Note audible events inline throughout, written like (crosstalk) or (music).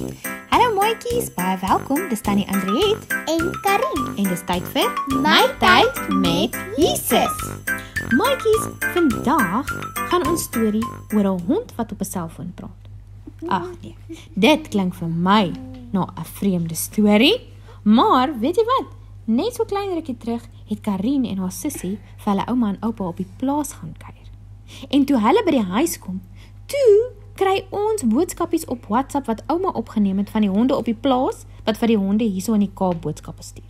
Hallo maatjies, baie welkom. Dis Tannie Andriet En Karin. en dis tyd vir My tyd met Jesus. Maatjies, vandag gaan ons storie oor 'n hond wat op 'n selfoon praat. Ag nee. Dit klink vir my na 'n vreemde storie. Maar weet jy wat? Net so klein rukkie terug het Karin en haar sussie vir hulle ouma en oupa op die plaas gaan kuier. En toe hulle by die huis kom, toe kry ons boodskapies op WhatsApp wat ouma opgeneem het van die honde op die plaas wat vir die honde hierso in die Kaap boodskappe stuur.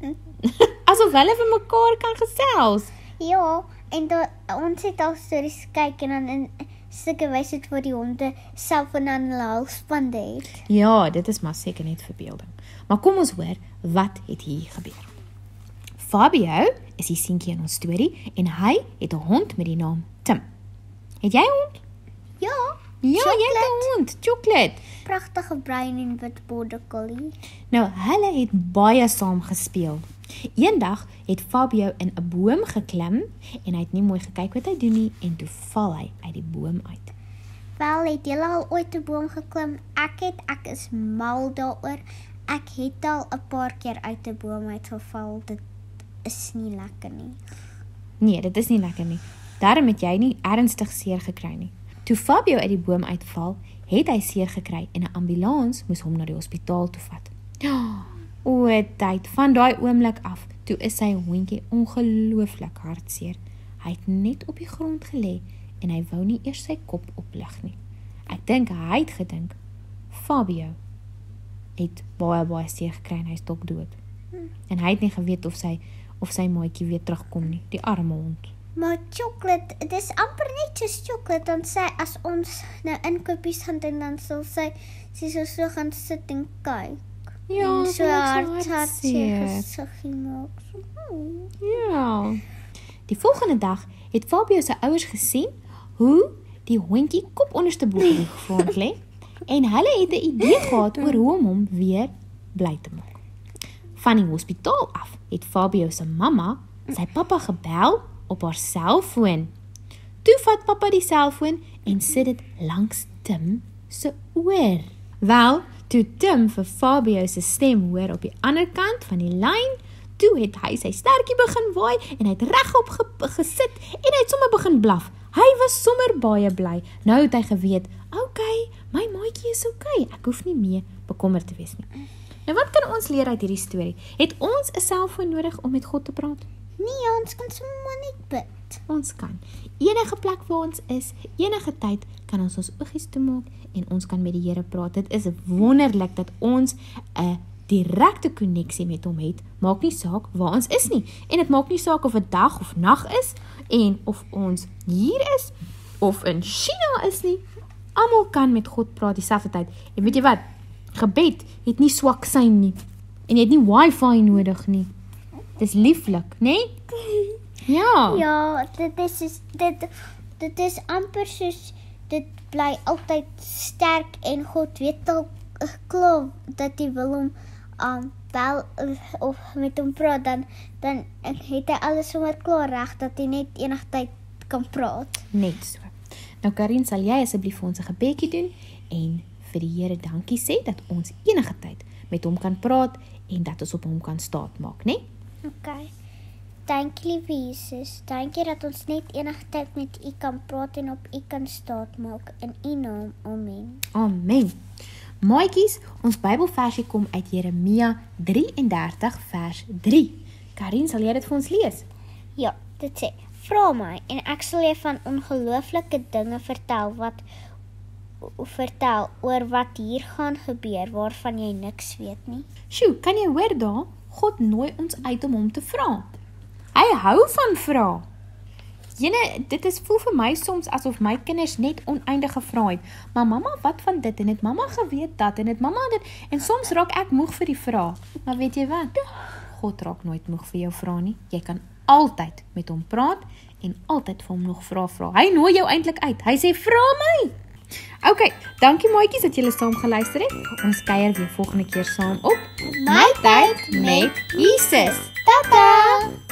(laughs) Asof hulle vir mekaar kan gesels. Ja, en da, ons het al stories kyk en dan in sulke wyse het vir die honde self en aan hulle halsbande het. Ja, dit is maar seker net verbeelding. Maar kom ons hoor wat het hier gebeur. Fabio is die seentjie in ons storie en hy het 'n hond met die naam Tim. Het jy 'n hond? Ja, jy het 'n hond, Chocolate. pragtige bruin en wit border collie. Nou, hulle het baie saam gespeel. Eendag het Fabio in 'n boom geklim en hy het nie mooi gekyk wat hy doen nie en toe val hy uit die boom uit. Wel, het julle al ooit 'n boom geklim? Ek het, ek is mal daaroor. Ek het al 'n paar keer uit 'n boom uitgeval. Dit is nie lekker nie. Nee, dit is nie lekker nie. Daarom het jy nie ernstig seer gekry nie. Toe Fabio uit die boom uitval, het hy seer gekry en 'n ambulans moes hom na die hospitaal toe vat. (gasps) O, tyd van daai oomblik af, toe is sy hondjie ongelooflik hartseer. Hy het net op die grond gelê en hy wou nie eers sy kop oplig nie. Ek dink hy het gedink Fabio het baie baie seer gekry en hy's dalk dood. En hy het nie geweet of sy of sy maatjie weer terugkom nie, die arme hond. Maar chocolate, dit is amper net soos chocolate dan sê as ons nou inkopies gaan doen dan sal sy sy so so gaan sit en kyk. Ja, en so hard hard gesiggie maak. So, hmm. Ja. Die volgende dag het Fabio se ouers gesien hoe die hondjie kop onderste bo (laughs) op die grond lê en hulle het 'n idee gehad oor hoe om hom weer bly te maak. Van die hospitaal af het Fabio se mamma sy pappa gebel op haar selfoon. Toe vat pappa die selfoon en sit dit langs Tim se oor. Wel, toe Tim vir Fabio se stem hoor op die ander kant van die lyn, toe het hy sy stertjie begin waai en hy het regop ge gesit en hy het sommer begin blaf. Hy was sommer baie bly. Nou het hy geweet, "Oké, okay, my maatjie is oké. Okay. Ek hoef nie meer bekommerd te wees nie." Nou wat kan ons leer uit hierdie storie? Het ons 'n selfoon nodig om met God te praat? Nee, ons kan sommer net bid. Ons kan. Enige plek waar ons is, enige tyd kan ons ons oogies toemaak en ons kan met die Here praat. Dit is wonderlik dat ons 'n direkte koneksie met hom het. Maak nie saak waar ons is nie. En dit maak nie saak of dit dag of nag is en of ons hier is of in China is nie. Almal kan met God praat dieselfde tyd. En weet jy wat? Gebed het nie swak sein nie. En jy het nie wifi nodig nie. Dis lieflik, né? Nee? Ja. (laughs) Ja, dit is dit dit is amper soos dit bly altyd sterk en God weet al uh, klaar dat hy wil hom um bel uh, of met hom praat dan dan het hy alles sommer klaar reg dat hy net enigtyd kan praat. Net so. Nou Karin, sal jy asseblief vir ons 'n gebedjie doen en vir die Here dankie sê dat ons enige tyd met hom kan praat en dat ons op hom kan staat maak, né? OK. Dankie lieve Jesus. Dankie dat ons net enigtyd met U kan praat en op U kan staat maak in U naam. Amen. Amen. Maatjies, ons Bybelversie kom uit Jeremia 33 vers 3. Karin, sal jy dit vir ons lees? Ja, dit sê: "Vra my en ek sal jou van ongelooflike dinge vertel wat vertel oor wat hier gaan gebeur waarvan jy niks weet nie." Sjoe, kan jy hoor daar? God nooi ons uit om hom te vra. Hy hou van vra. Jene, dit is voel vir my soms asof my kinders net oneindig gevra het. Maar mamma, wat van dit en het mamma geweet dat en het mamma dit en soms raak ek moeg vir die vrae. Maar weet jy wat? God raak nooit moeg vir jou vrae nie. Jy kan altyd met hom praat en altyd vir hom nog vra vra. Hy nooi jou eintlik uit. Hy sê vra my. OK, dankie maatjies dat julle saam geluister het. Ons kuier weer volgende keer saam op My tyd met Jesus. Tata. Tata.